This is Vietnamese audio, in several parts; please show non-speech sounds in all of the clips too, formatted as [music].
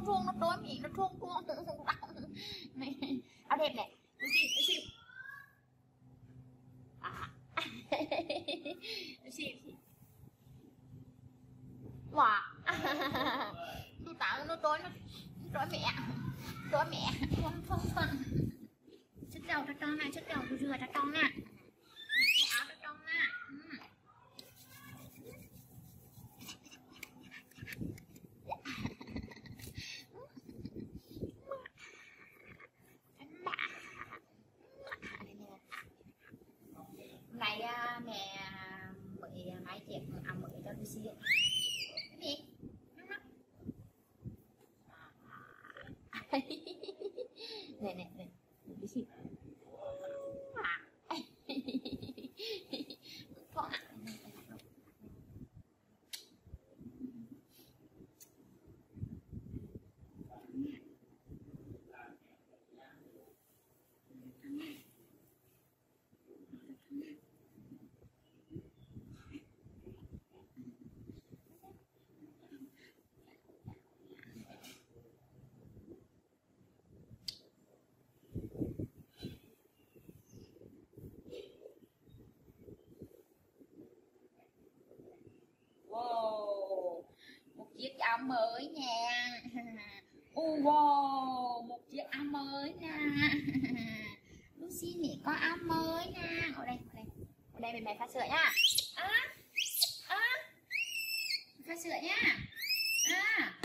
nó thương nó tối mình nó thương thương tự tặng này, áo đẹp này. Nó xịn nó xịn à. Nó xịn xịn wow. [laughs] Tôi tạo nó tối nó tối mẹ. Tối mẹ. Không không phần chất đầu cho to này, chất đầu vừa dừa to nè ăn mới cái gì này này này Lucy con Thank you một chiếc áo mới nha. [laughs] Oh, wow, một chiếc áo mới nha. [laughs] Lucy mẹ có áo mới nha. Ở đây, ở đây. Ở đây mẹ mẹ pha sữa nha. À, à. Pha sữa nha. À.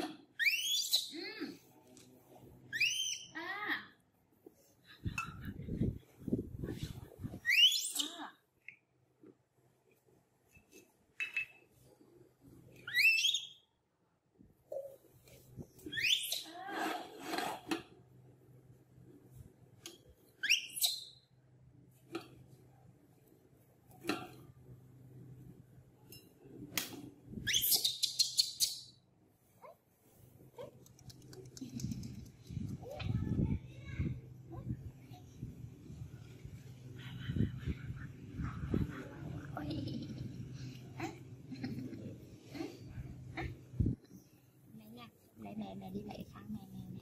mẹ mẹ mẹ đi lễ khám mẹ mẹ